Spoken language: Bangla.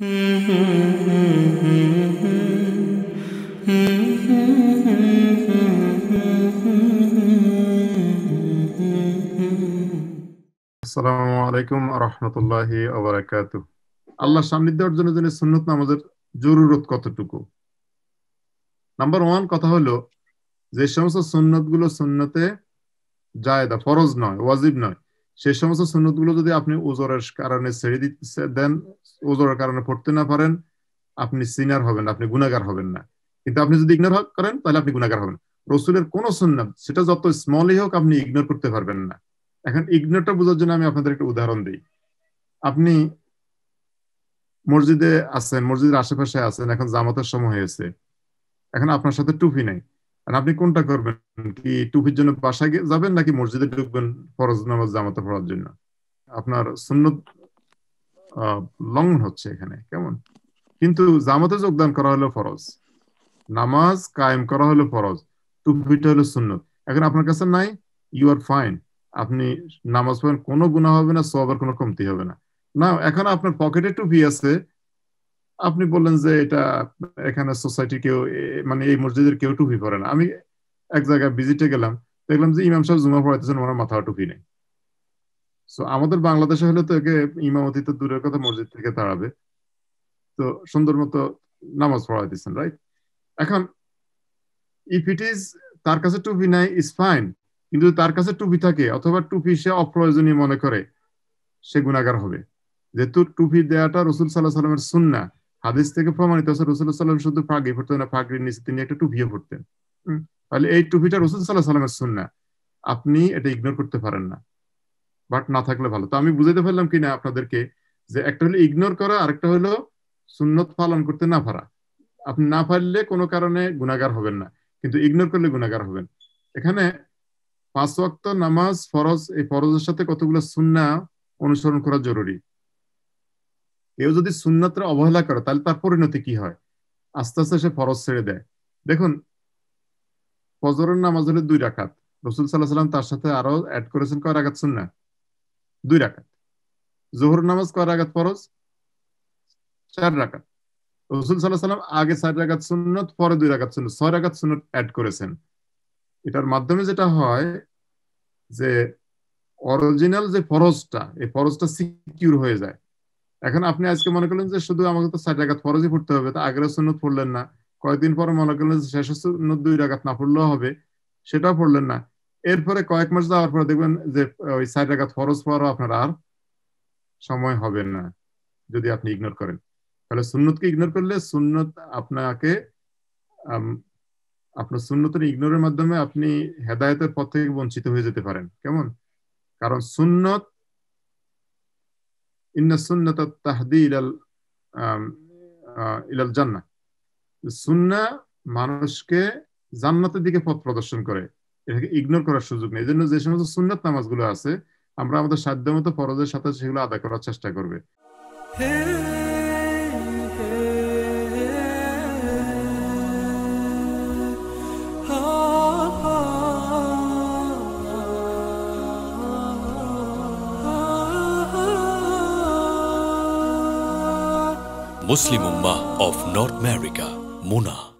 আসসালামু আলাইকুম আল্লাহ সান্নিধ্য অর্জনের জন্য সুন্নত নামাজের জরুরত কতটুকু? নাম্বার ওয়ান কথা হলো, যে সমস্ত সুন্নতগুলো সুন্নতে জায়দা ফরজ নয়, ওয়াজিব নয়। সেই সমস্ত সুন্নতগুলো যদি আপনি ওজরের কারণে ছেড়ে দিতে দেন ওজরের কারণে পড়তে না পারেন, আপনি সিনার হবেন আপনি গুনাগার হবেন না। কিন্তু আপনি যদি ইগনোর করেন, তাহলে আপনি গুনাগার হবেন রসুলের কোন সুন্নাত, সেটা যত স্মলই হোক, আপনি ইগনোর করতে পারবেন না। এখন ইগনোরটা বোঝার জন্য আমি আপনাদের একটা উদাহরণ দিই। আপনি মসজিদে আছেন, মসজিদের আশেপাশে আছেন, এখন জামাতের সময় হয়েছে। এখন আপনার সাথে টুপি নাই। আপনি কোনটা করবেন? কি টুপির জন্য বাসায় যাবেন নাকি মসজিদে ঢুকবেন ফরজ নামাজ, জামাতে পড়ার জন্য? আপনার সুন্নত লঙ্ঘন হচ্ছে এখানে, কেমন? কিন্তু জামাতে যোগদান করা হলো ফরজ, নামাজ কায়েম করা হলো ফরজ, টুপিটা হলো সুন্নত। এখন আপনার কাছে নাই ইউ আর ফাইন আপনি নামাজ পড়েন, কোনো গুণা হবে না সবার কোনো কমতি হবে না। না এখন আপনার পকেটে টুপি আছে আপনি বললেন যে এটা এখানে সোসাইটি কেউ মানে এই মসজিদের কেউ টুপি পরে না। আমি এক জায়গায় ভিজিটে গেলাম, দেখলাম যে ইমাম সাহেব জুমা পড়াইতেছেন, ওনার মাথা টুপি নেই। সো আমাদের বাংলাদেশে হলে তো একে ইমামতি তো দূরের কথা মসজিদ থেকে তাড়াবে। তো সুন্দর মতো নামাজ পড়াইতেছেন রাইট এখন ইফ ইট ইজ তার কাছে টুপি নাই ইজ ফাইন কিন্তু তার কাছে টুপি থাকে, অথবা টুপি সে অপ্রয়োজনীয় মনে করে, সে গুণাগার হবে। যেহেতু টুপি দেওয়াটা রসুল সাল্লাহ সাল্লামের সুন্না হাদিস থেকে প্রমাণিত আছে রসুল সাল্লাম শুধু ফাঁকি পড়তেন না ফাঁকির নিচে তিনি একটা টুপিও পড়তেন। তাহলে এই টুপিটা রসুল সাল্লাহ সাল্লামের সুন্না আপনি এটা ইগনোর করতে পারেন না। বাট না থাকলে ভালো। তো আমি বুঝাইতে পারলাম কিনা আপনাদেরকে যে একটা হলো ইগনোর করা আরেকটা হলো সুন্নত পালন করতে না পারা। আপনি না পারলে কোনো কারণে গুণাগার হবেন না। কিন্তু ইগনোর করলে গুণাগার হবেন। এখানে পাঁচ ওয়াক্ত নামাজ ফরজ এই ফরজের সাথে কতগুলো সুন্না অনুসরণ করা জরুরি? কেউ যদি সুন্নাতরা অবহেলা করে, তাহলে তার পরিণতি কি হয়? আস্তে আস্তে সে ফরজ ছেড়ে দেয়। দেখুন, ফজরের নামাজ হলে দুই রাখাত রসুল সাল্লাহ সাল্লাম তার সাথে আরও অ্যাড করেছেন কয় রাখাত সুন্না দুই রাখাত জোহর নামাজ কয় রাখাত ফরজ? চার রাখাত রসুল সাল্লাহ সাল্লাম আগে চার রাখাত সুন্নত, পরে দুই রাখাত সুন্নত, ছয় রাখাত সুন্নত অ্যাড করেছেন। এটার মাধ্যমে যেটা হয় যে অরিজিনাল যে ফরজটা, এই ফরজটা সিকিউর হয়ে যায়। এখন আপনি আজকে মনে করলেন যে শুধু আমাকে তো ষাট রাগাত ফরজই পড়তে হবে, তা আগের সুন্নত পড়লেন না। কয়েকদিন পরে মনে করলেন যে শেষ সুন্নত দুই রাগাত না পড়লেও হবে, সেটাও পড়লেন না। এরপরে কয়েক মাস যাওয়ার পরে দেখবেন যে ওই ষাট রাগাত ফরজ পড়ারও আপনার আর সময় হবে না, যদি আপনি ইগনোর করেন। তাহলে সুন্নতকে ইগনোর করলে সুন্নত আপনাকে আপনার সুন্নতের ইগনোরের মাধ্যমে আপনি হেদায়তের পথ থেকে বঞ্চিত হয়ে যেতে পারেন। কেমন? কারণ সুন্নত ইন্না সুন্নত তাহদি ইলাল ইলাল জান্না সুন্না মানুষকে জান্নাতের দিকে পথ প্রদর্শন করে। এটাকে ইগনোর করার সুযোগ নেই। এই জন্য যে সমস্ত সুন্নত নামাজগুলো আছে, আমরা আমাদের সাধ্য মতো ফরজের সাথে সেগুলো আদায় করার চেষ্টা করবে। Muslim Ummah of North America, Muna.